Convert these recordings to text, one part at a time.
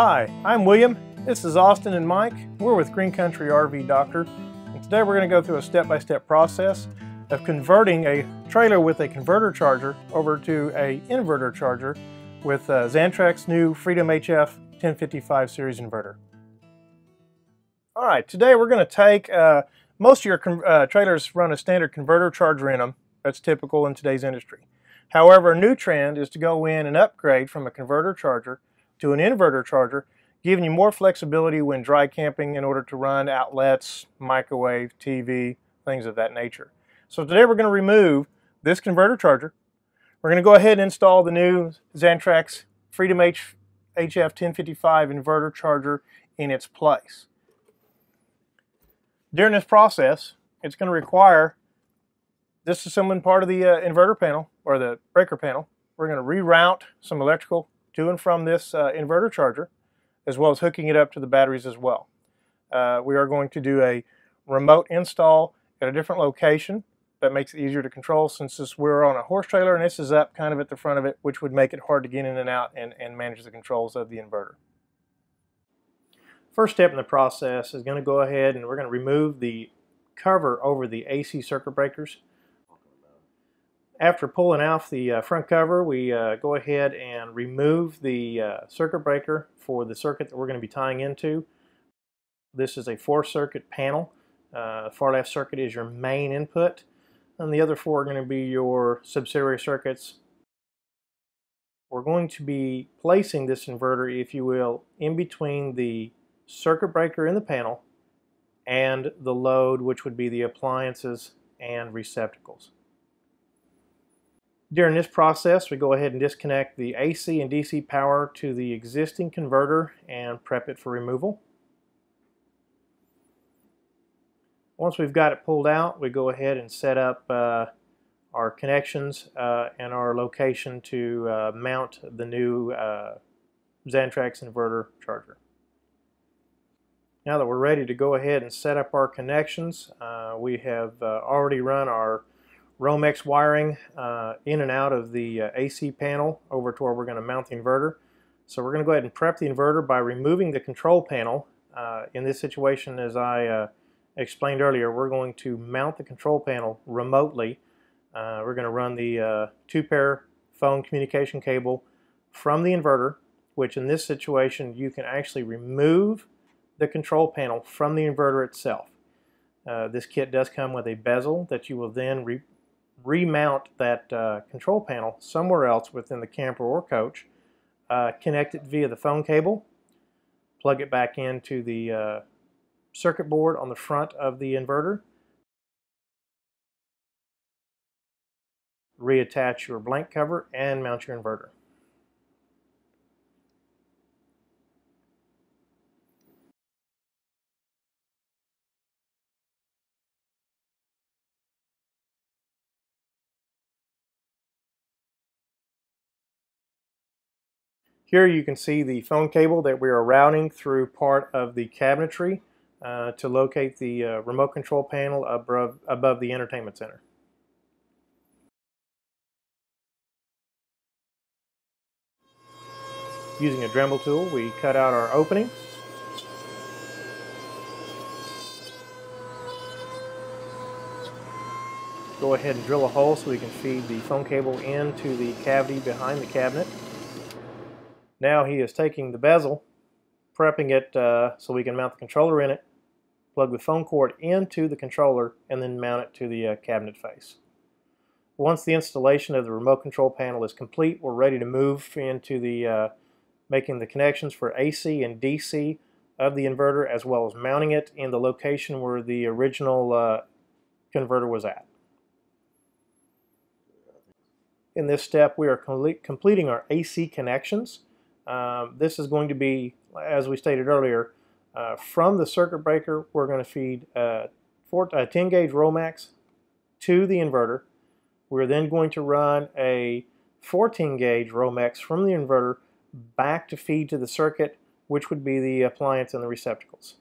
Hi, I'm William. This is Austin and Mike. We're with Green Country RV Doctor. And today we're going to go through a step-by-step -step process of converting a trailer with a converter charger over to a inverter charger with uh, new Freedom HF 1055 series inverter. All right, today we're going to take, uh, most of your uh, trailers run a standard converter charger in them. That's typical in today's industry. However, a new trend is to go in and upgrade from a converter charger to an inverter charger, giving you more flexibility when dry camping in order to run outlets, microwave, TV, things of that nature. So today we're going to remove this converter charger. We're going to go ahead and install the new Xantrex Freedom H HF 1055 inverter charger in its place. During this process, it's going to require disassembling part of the uh, inverter panel or the breaker panel. We're going to reroute some electrical to and from this uh, inverter charger, as well as hooking it up to the batteries as well. Uh, we are going to do a remote install at a different location that makes it easier to control since this, we're on a horse trailer and this is up kind of at the front of it, which would make it hard to get in and out and, and manage the controls of the inverter. First step in the process is going to go ahead and we're going to remove the cover over the AC circuit breakers. After pulling off the uh, front cover, we uh, go ahead and remove the uh, circuit breaker for the circuit that we're going to be tying into. This is a four circuit panel. Uh, far left circuit is your main input, and the other four are going to be your subsidiary circuits. We're going to be placing this inverter, if you will, in between the circuit breaker in the panel and the load, which would be the appliances and receptacles. During this process, we go ahead and disconnect the AC and DC power to the existing converter and prep it for removal. Once we've got it pulled out, we go ahead and set up uh, our connections uh, and our location to uh, mount the new uh, Xantrex inverter charger. Now that we're ready to go ahead and set up our connections, uh, we have uh, already run our Romex wiring uh, in and out of the uh, AC panel over to where we're going to mount the inverter. So we're going to go ahead and prep the inverter by removing the control panel. Uh, in this situation, as I uh, explained earlier, we're going to mount the control panel remotely. Uh, we're going to run the uh, two-pair phone communication cable from the inverter, which in this situation you can actually remove the control panel from the inverter itself. this kit does come with a bezel that you will then remount that uh, control panel somewhere else within the camper or coach, uh, connect it via the phone cable, plug it back into the uh, circuit board on the front of the inverter, reattach your blank cover and mount your inverter. Here you can see the phone cable that we are routing through part of the cabinetry uh, to locate the uh, remote control panel above, above the entertainment center. Using a Dremel tool, we cut out our opening. Go ahead and drill a hole so we can feed the phone cable into the cavity behind the cabinet. Now he is taking the bezel, prepping it uh, so we can mount the controller in it, plug the phone cord into the controller, and then mount it to the uh, cabinet face. Once the installation of the remote control panel is complete, we're ready to move into the uh, making the connections for AC and DC of the inverter as well as mounting it in the location where the original uh, converter was at. In this step, we are completing our AC connections. Um, this is going to be, as we stated earlier, uh, from the circuit breaker, we're going to feed uh, four, a 10 gauge Romex to the inverter. We're then going to run a 14 gauge Romex from the inverter back to feed to the circuit, which would be the appliance and the receptacles.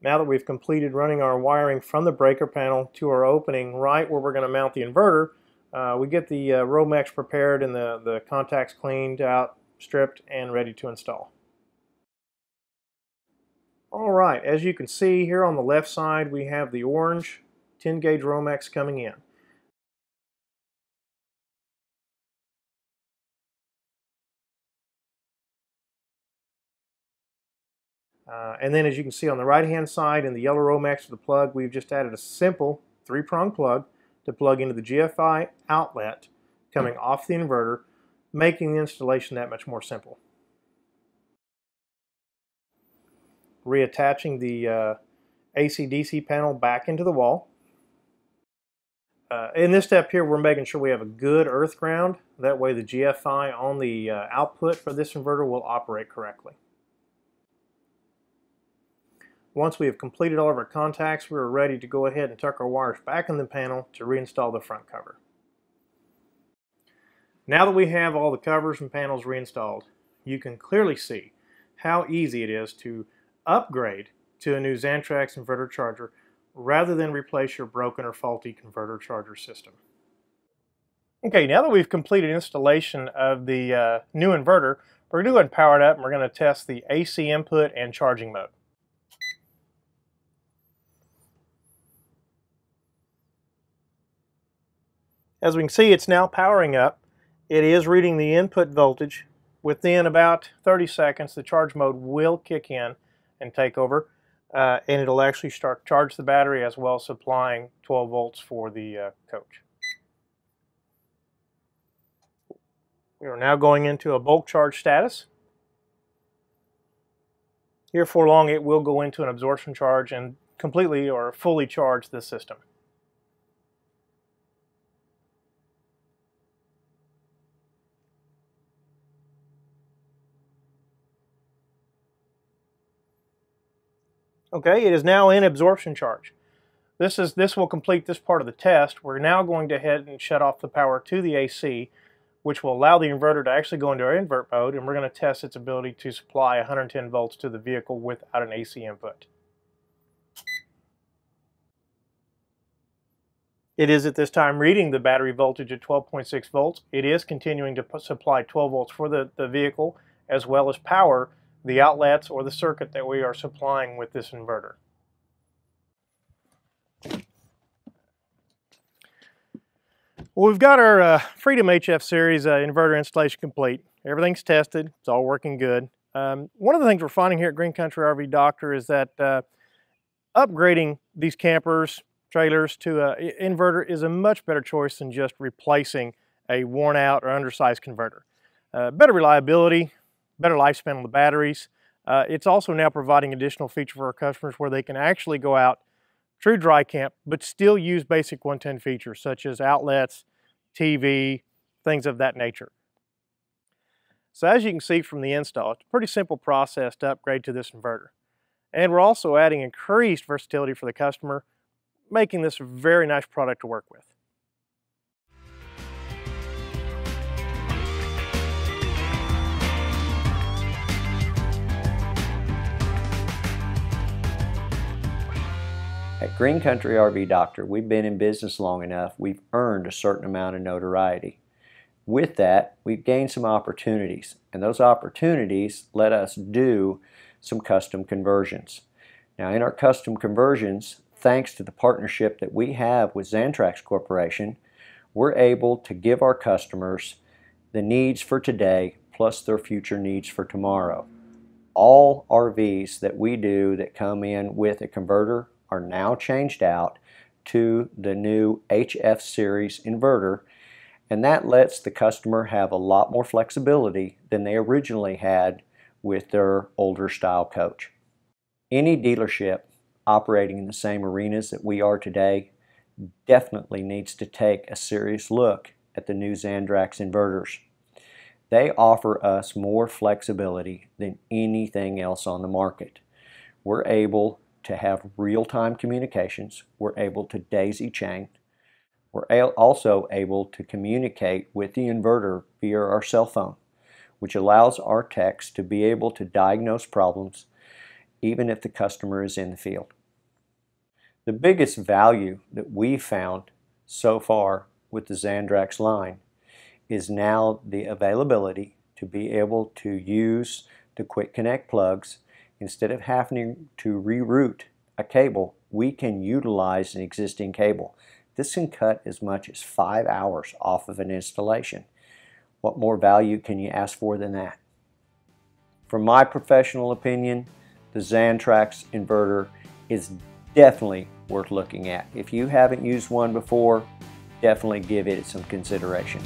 Now that we've completed running our wiring from the breaker panel to our opening right where we're going to mount the inverter, uh, we get the uh, Romex prepared and the, the contacts cleaned out stripped, and ready to install. All right, as you can see here on the left side, we have the orange 10 gauge Romex coming in. Uh, and then as you can see on the right hand side in the yellow Romex for the plug, we've just added a simple three prong plug to plug into the GFI outlet coming off the inverter, making the installation that much more simple. Reattaching the uh, AC-DC panel back into the wall. Uh, in this step here, we're making sure we have a good earth ground. That way the GFI on the uh, output for this inverter will operate correctly. Once we have completed all of our contacts, we are ready to go ahead and tuck our wires back in the panel to reinstall the front cover. Now that we have all the covers and panels reinstalled, you can clearly see how easy it is to upgrade to a new Xantrex inverter charger rather than replace your broken or faulty converter charger system. Okay, now that we've completed installation of the uh, new inverter, we're going to go ahead and power it up and we're going to test the AC input and charging mode. As we can see, it's now powering up. It is reading the input voltage. Within about 30 seconds, the charge mode will kick in and take over, uh, and it'll actually start charge the battery as well as supplying 12 volts for the uh, coach. We are now going into a bulk charge status. Here for long, it will go into an absorption charge and completely or fully charge the system. Okay, it is now in absorption charge. This is this will complete this part of the test. We're now going to head and shut off the power to the AC, which will allow the inverter to actually go into our invert mode, and we're going to test its ability to supply 110 volts to the vehicle without an AC input. It is at this time reading the battery voltage at 12.6 volts. It is continuing to supply 12 volts for the, the vehicle as well as power the outlets or the circuit that we are supplying with this inverter. Well, we've got our uh, Freedom HF series uh, inverter installation complete. Everything's tested. It's all working good. Um, one of the things we're finding here at Green Country RV Doctor is that uh, upgrading these campers, trailers to an inverter is a much better choice than just replacing a worn out or undersized converter. Uh, better reliability, better lifespan on the batteries. Uh, it's also now providing additional feature for our customers where they can actually go out true dry camp, but still use basic 110 features such as outlets, TV, things of that nature. So as you can see from the install, it's a pretty simple process to upgrade to this inverter. And we're also adding increased versatility for the customer, making this a very nice product to work with. Green Country RV Doctor, we've been in business long enough, we've earned a certain amount of notoriety. With that, we've gained some opportunities, and those opportunities let us do some custom conversions. Now, in our custom conversions, thanks to the partnership that we have with Xantrex Corporation, we're able to give our customers the needs for today plus their future needs for tomorrow. All RVs that we do that come in with a converter are now changed out to the new HF series inverter and that lets the customer have a lot more flexibility than they originally had with their older style coach. Any dealership operating in the same arenas that we are today definitely needs to take a serious look at the new Xantrex inverters. They offer us more flexibility than anything else on the market. We're able to have real-time communications. We're able to daisy chain. We're also able to communicate with the inverter via our cell phone, which allows our techs to be able to diagnose problems even if the customer is in the field. The biggest value that we've found so far with the Xantrex line is now the availability to be able to use the quick connect plugs instead of having to reroute a cable we can utilize an existing cable. This can cut as much as five hours off of an installation. What more value can you ask for than that? From my professional opinion the Xantrex inverter is definitely worth looking at. If you haven't used one before definitely give it some consideration